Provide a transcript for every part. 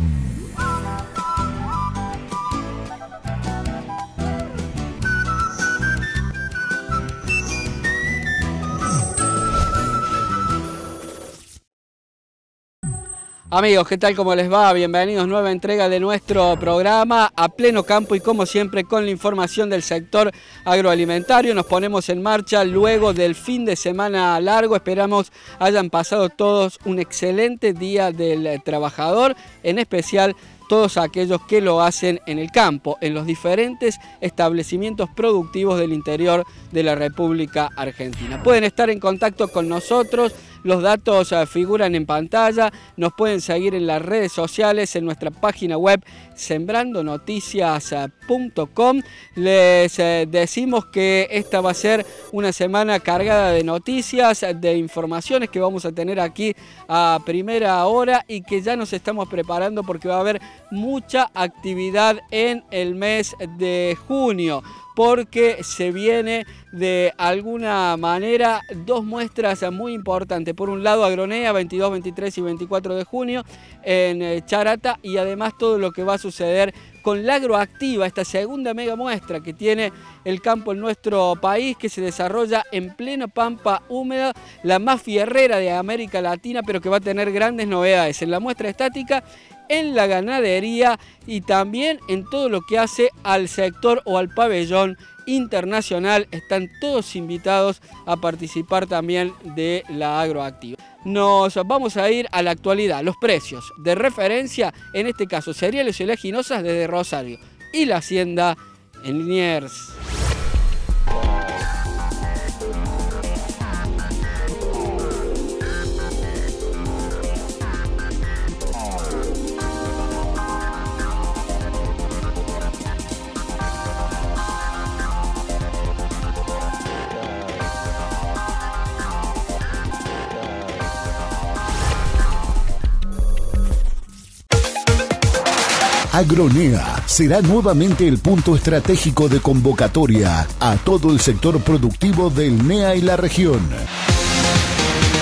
嗯。Amigos, ¿qué tal? ¿Cómo les va? Bienvenidos a nueva entrega de nuestro programa a pleno campo y como siempre con la información del sector agroalimentario. Nos ponemos en marcha luego del fin de semana largo. Esperamos hayan pasado todos un excelente día del trabajador, en especial todos aquellos que lo hacen en el campo, en los diferentes establecimientos productivos del interior de la República Argentina. Pueden estar en contacto con nosotros los datos eh, figuran en pantalla, nos pueden seguir en las redes sociales, en nuestra página web sembrandonoticias.com. Les eh, decimos que esta va a ser una semana cargada de noticias, de informaciones que vamos a tener aquí a primera hora y que ya nos estamos preparando porque va a haber mucha actividad en el mes de junio porque se viene de alguna manera dos muestras muy importantes. Por un lado, Agronea, 22, 23 y 24 de junio en eh, Charata y además todo lo que va a suceder con la agroactiva, esta segunda mega muestra que tiene el campo en nuestro país, que se desarrolla en plena pampa húmeda, la más fierrera de América Latina, pero que va a tener grandes novedades en la muestra estática en la ganadería y también en todo lo que hace al sector o al pabellón internacional. Están todos invitados a participar también de la agroactiva. Nos vamos a ir a la actualidad, los precios de referencia, en este caso cereales y oleaginosas desde Rosario y la hacienda en Liniers. Agronea será nuevamente el punto estratégico de convocatoria a todo el sector productivo del NEA y la región.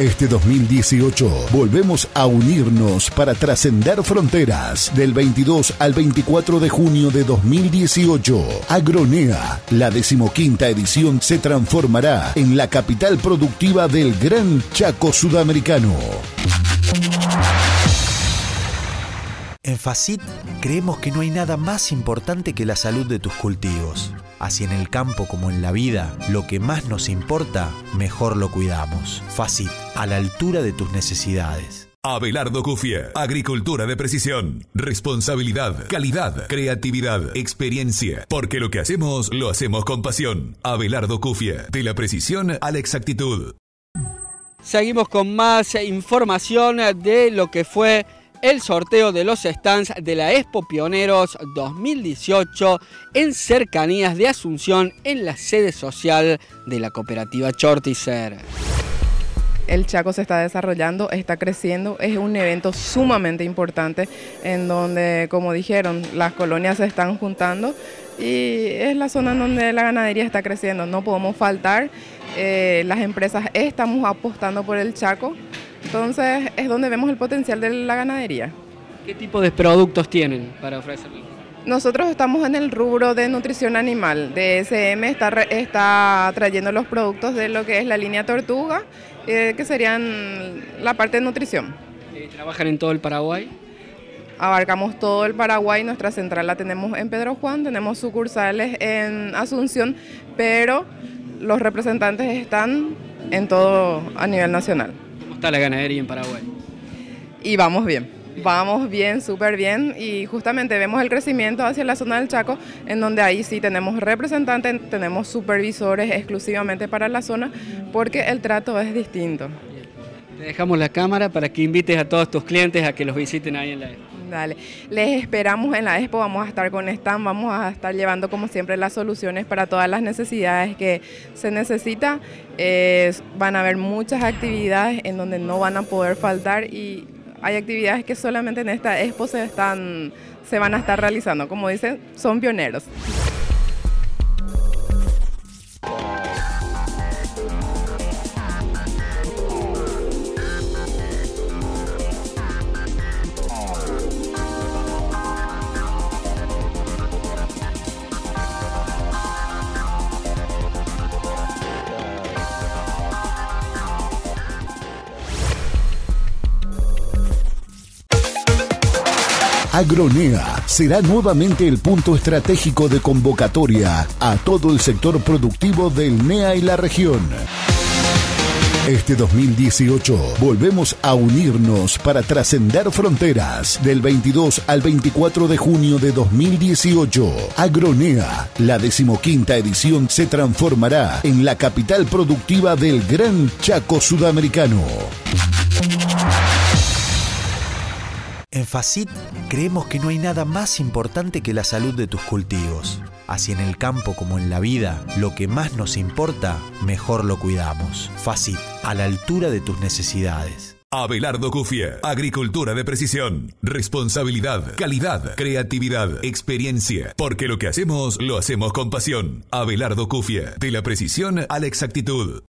Este 2018 volvemos a unirnos para trascender fronteras. Del 22 al 24 de junio de 2018, Agronea, la decimoquinta edición, se transformará en la capital productiva del Gran Chaco Sudamericano. En Facit creemos que no hay nada más importante que la salud de tus cultivos. Así en el campo como en la vida, lo que más nos importa, mejor lo cuidamos. Facit, a la altura de tus necesidades. Abelardo Cufia, agricultura de precisión, responsabilidad, calidad, creatividad, experiencia, porque lo que hacemos lo hacemos con pasión. Abelardo Cufia, de la precisión a la exactitud. Seguimos con más información de lo que fue el sorteo de los stands de la Expo Pioneros 2018 en cercanías de Asunción en la sede social de la cooperativa Chortizer. El Chaco se está desarrollando, está creciendo, es un evento sumamente importante en donde, como dijeron, las colonias se están juntando y es la zona en donde la ganadería está creciendo. No podemos faltar, eh, las empresas estamos apostando por el Chaco entonces es donde vemos el potencial de la ganadería. ¿Qué tipo de productos tienen para ofrecerles? Nosotros estamos en el rubro de nutrición animal. DSM está, está trayendo los productos de lo que es la línea tortuga, eh, que serían la parte de nutrición. ¿Trabajan en todo el Paraguay? Abarcamos todo el Paraguay, nuestra central la tenemos en Pedro Juan, tenemos sucursales en Asunción, pero los representantes están en todo a nivel nacional está la ganadería en Paraguay? Y vamos bien. Vamos bien, súper bien y justamente vemos el crecimiento hacia la zona del Chaco, en donde ahí sí tenemos representantes, tenemos supervisores exclusivamente para la zona, porque el trato es distinto. Te dejamos la cámara para que invites a todos tus clientes a que los visiten ahí en la Dale, les esperamos en la expo, vamos a estar con stand, vamos a estar llevando como siempre las soluciones para todas las necesidades que se necesita. van a haber muchas actividades en donde no van a poder faltar y hay actividades que solamente en esta expo se, están, se van a estar realizando. Como dicen, son pioneros. Agronea será nuevamente el punto estratégico de convocatoria a todo el sector productivo del NEA y la región. Este 2018 volvemos a unirnos para trascender fronteras. Del 22 al 24 de junio de 2018, Agronea, la decimoquinta edición, se transformará en la capital productiva del Gran Chaco Sudamericano. En Facit creemos que no hay nada más importante que la salud de tus cultivos. Así en el campo como en la vida, lo que más nos importa, mejor lo cuidamos. Facit, a la altura de tus necesidades. Abelardo Cufia, agricultura de precisión, responsabilidad, calidad, creatividad, experiencia, porque lo que hacemos lo hacemos con pasión. Abelardo Cufia, de la precisión a la exactitud.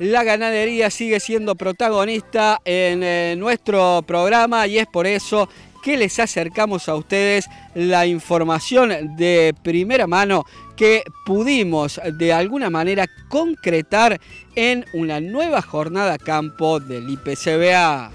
La ganadería sigue siendo protagonista en eh, nuestro programa y es por eso que les acercamos a ustedes la información de primera mano que pudimos de alguna manera concretar en una nueva jornada campo del IPCBA.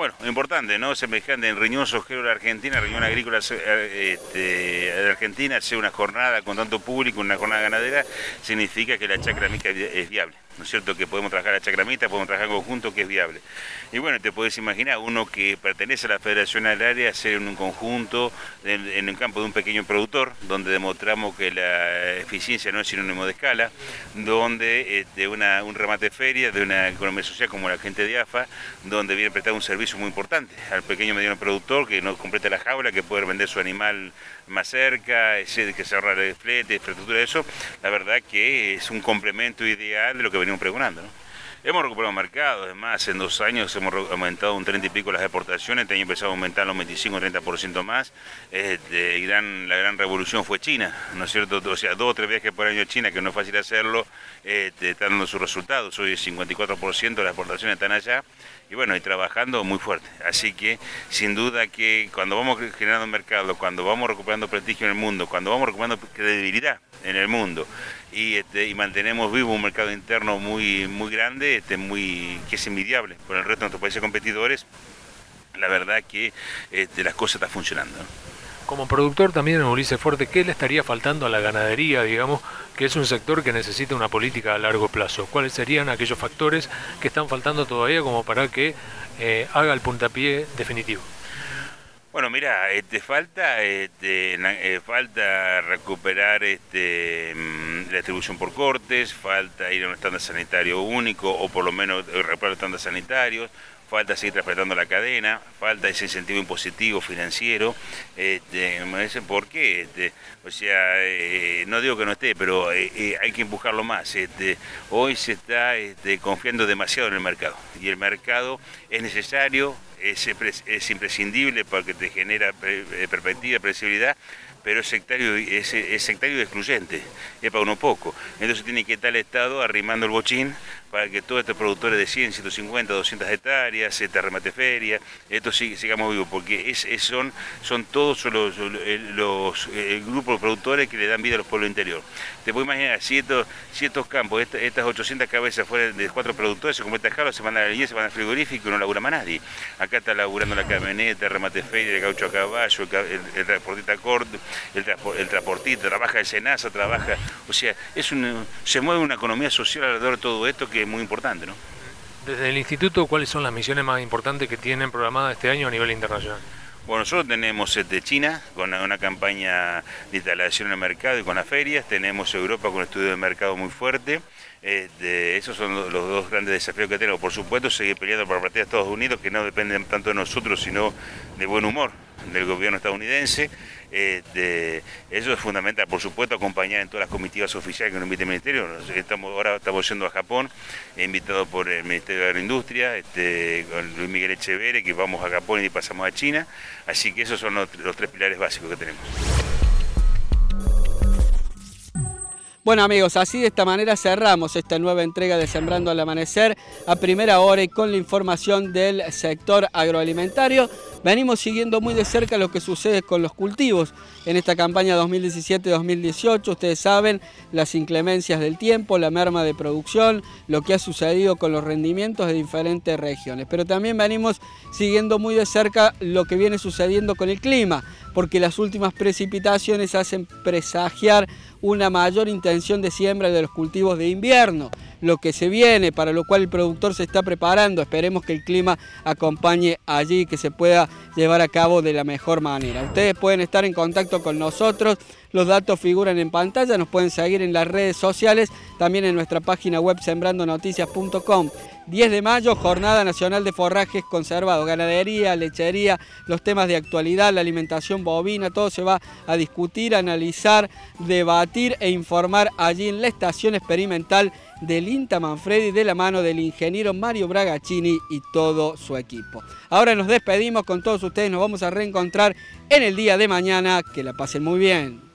Bueno, importante, ¿no? Semejante en Riñón Sojero de Argentina, Riñón Agrícola eh, este, de Argentina, hacer una jornada con tanto público, una jornada ganadera, significa que la chacra mica es viable. ¿No es cierto? Que podemos trabajar a chacramita, podemos trabajar en conjunto, que es viable. Y bueno, te puedes imaginar, uno que pertenece a la Federación Agraria, hacer en un conjunto, en, en un campo de un pequeño productor, donde demostramos que la eficiencia no es sinónimo de escala, donde de una, un remate feria, de una economía social como la gente de AFA, donde viene prestado un servicio muy importante al pequeño mediano productor que no completa la jaula, que puede vender su animal más cerca, que se ahorra el flete, infraestructura, eso, la verdad que es un complemento ideal de lo que venimos pregonando. Hemos recuperado mercados, además en dos años hemos aumentado un 30 y pico las exportaciones, este año empezado a aumentar un 25 o 30% más, la gran revolución fue China, ¿no es cierto? O sea, dos o tres viajes por año a China, que no es fácil hacerlo, este, están dando sus resultados, hoy el 54% de las exportaciones están allá, y bueno, y trabajando muy fuerte. Así que sin duda que cuando vamos generando mercado, cuando vamos recuperando prestigio en el mundo, cuando vamos recuperando credibilidad en el mundo y, este, y mantenemos vivo un mercado interno muy, muy grande, este, que es envidiable por el resto de nuestros países competidores, la verdad que este, las cosas están funcionando. Como productor también en Ulises Fuerte, ¿qué le estaría faltando a la ganadería, digamos, que es un sector que necesita una política a largo plazo? ¿Cuáles serían aquellos factores que están faltando todavía como para que eh, haga el puntapié definitivo? Bueno, mira, este, falta, este, eh, falta recuperar este, mm, la distribución por cortes, falta ir a un estándar sanitario único o por lo menos recuperar los estándares sanitarios, falta seguir respetando la cadena, falta ese incentivo impositivo financiero. Este, me dicen, ¿por qué? Este, o sea, eh, no digo que no esté, pero eh, eh, hay que empujarlo más. Este, hoy se está confiando demasiado en el mercado y el mercado es necesario, es, es imprescindible porque te genera perspectiva, previsibilidad, pero es sectario, es, es sectario excluyente, es para uno poco. Entonces tiene que estar el Estado arrimando el bochín para que todos estos productores de 100, 150, 200 hectáreas, esta remate feria, esto sigamos vivos, porque es, son, son todos los, los, el grupo de productores que le dan vida a los pueblos interiores. Te puedes imaginar, si estos, si estos campos, estas 800 cabezas fueran de cuatro productores, se completan jaula, se van a la línea, se van al frigorífico y no labura más nadie. Acá está laburando la camioneta, el remate feria, el gaucho a caballo, el, transportista corto, el, el transportista, trabaja el Senasa, trabaja, o sea, es un, se mueve una economía social alrededor de todo esto que es muy importante. ¿no? Desde el instituto, ¿cuáles son las misiones más importantes que tienen programadas este año a nivel internacional? Bueno, nosotros tenemos de China con una campaña de instalación en el mercado y con las ferias, tenemos Europa con un estudio de mercado muy fuerte, este, esos son los dos grandes desafíos que tenemos. Por supuesto, seguir peleando por la partida de Estados Unidos, que no dependen tanto de nosotros, sino de buen humor del gobierno estadounidense. Este, eso es fundamental, por supuesto, acompañar en todas las comitivas oficiales que nos invita el Ministerio. Estamos, ahora estamos yendo a Japón, invitado por el Ministerio de Agroindustria, este, con Luis Miguel Echeverre, que vamos a Japón y pasamos a China. Así que esos son los tres pilares básicos que tenemos. Bueno amigos, así de esta manera cerramos esta nueva entrega de Sembrando al Amanecer a primera hora y con la información del sector agroalimentario. Venimos siguiendo muy de cerca lo que sucede con los cultivos en esta campaña 2017-2018. Ustedes saben las inclemencias del tiempo, la merma de producción, lo que ha sucedido con los rendimientos de diferentes regiones. Pero también venimos siguiendo muy de cerca lo que viene sucediendo con el clima, porque las últimas precipitaciones hacen presagiar una mayor intención de siembra de los cultivos de invierno, lo que se viene, para lo cual el productor se está preparando. Esperemos que el clima acompañe allí que se pueda llevar a cabo de la mejor manera. Ustedes pueden estar en contacto con nosotros, los datos figuran en pantalla, nos pueden seguir en las redes sociales, también en nuestra página web sembrandonoticias.com. 10 de mayo, Jornada Nacional de Forrajes Conservados, ganadería, lechería, los temas de actualidad, la alimentación bovina, todo se va a discutir, analizar, debatir e informar allí en la estación experimental del INTA Manfredi de la mano del ingeniero Mario Bragacini y todo su equipo. Ahora nos despedimos con todos ustedes, nos vamos a reencontrar en el día de mañana, que la pasen muy bien.